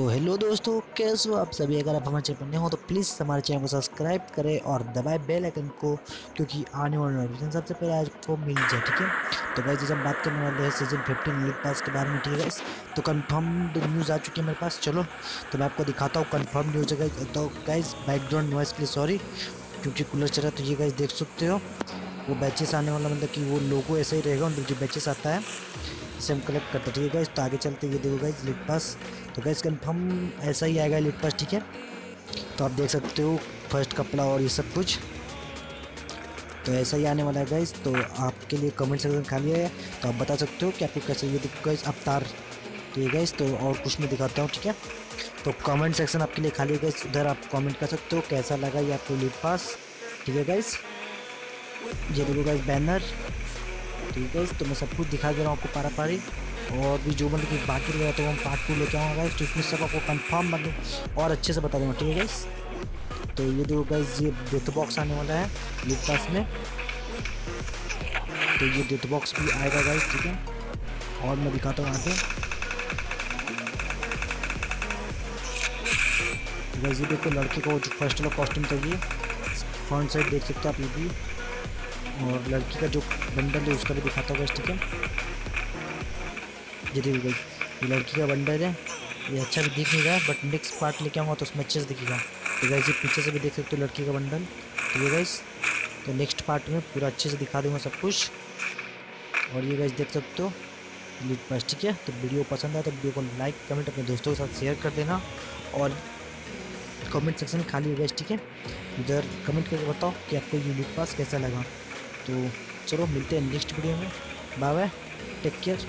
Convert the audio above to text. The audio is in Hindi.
तो हेलो दोस्तों, कैसे हो आप सभी? अगर आप हमारे चैनल पर नए हो तो प्लीज़ हमारे चैनल को सब्सक्राइब करें और दबाए बेल आइकन को, क्योंकि आने वाले नोटिफिकेशन सबसे पहले आपको मिल जाए, ठीक है? तो गाइज़ हम बात करने वाले हैं सीज़न फिफ्टीन लीग पास के बारे में, ठीक है? तो कन्फर्म्ड न्यूज़ आ चुकी है मेरे पास, चलो। तो मैं आपको दिखाता हूँ कन्फर्म न्यूज़ है तो गाइज़ बैकग्राउंड नॉइस के लिए सॉरी क्योंकि कूलर चल तो ये गाइज़ देख सकते हो। वो बैचेस आने वाला मतलब कि वो लोगो ऐसे ही रहेगा उनके जो बैचेस आता है। इसे हम कलेक्ट करते हैं, ठीक है गाइज़ तो आगे चलते ये देखो गाइज़ लीग पास तो गैस कन्फर्म ऐसा ही आएगा लीग पास ठीक है? तो आप देख सकते हो फ़र्स्ट कपड़ा और ये सब कुछ। तो ऐसा ही आने वाला है गाइज़ तो आपके लिए कमेंट सेक्शन खाली है। तो आप बता सकते हो कि आपको कैसे ये देखो गाइज़ अवतार। तो ये गाइज़ तो और कुछ मैं दिखाता हूँ, ठीक है? तो कमेंट सेक्शन आपके लिए खाली है गाइज़ उधर आप कमेंट कर सकते हो, कैसा लगा ये आपको लीग पास ठीक है गाइज़ ये देखो गाइज़ बैनर ठीक है तो मैं सब कुछ दिखा दे रहा हूँ आपको पारा पारी और भी जो मतलब कि बाकी रहेगा तो हम पार्ट टू लेके आऊँगा। तो इसमें सब आपको कंफर्म मतलब और अच्छे से बता दूँगा, ठीक है तो ये देखो गाइस ये डेथ बॉक्स आने वाला है लीग पास में। तो ये डेथ बॉक्स भी आएगा गाइस ठीक है? और मैं दिखाता हूँ आगे। तो गाइस ये देखो लड़के को जो फ़र्स्ट वाला कॉस्ट्यूम चाहिए फ्रंट साइड देख सकते हो आप ये भी। और लड़की का जो बंडल है, उसका भी दिखाता हूँ ठीक है ये देखो गाइस ये लड़की का बंडल है। ये अच्छा भी दिख नहीं रहा है बट नेक्स्ट पार्ट लेके आऊँगा तो उसमें अच्छे से दिखेगा। तो गाइस ये पीछे से भी देख सकते हो लड़की का बंडल। तो ये गाइस तो नेक्स्ट पार्ट में पूरा अच्छे से दिखा दूँगा सब कुछ। और ये गाइस देख सकते हो लीड पास ठीक है। तो वीडियो पसंद आया तो वीडियो को लाइक कमेंट अपने दोस्तों के साथ शेयर कर देना। और कमेंट सेक्शन खाली होगा ठीक है। उधर कमेंट करके बताओ कि आपको ये लीड पास कैसा लगा। तो चलो मिलते हैं नेक्स्ट वीडियो में। Bye bye take care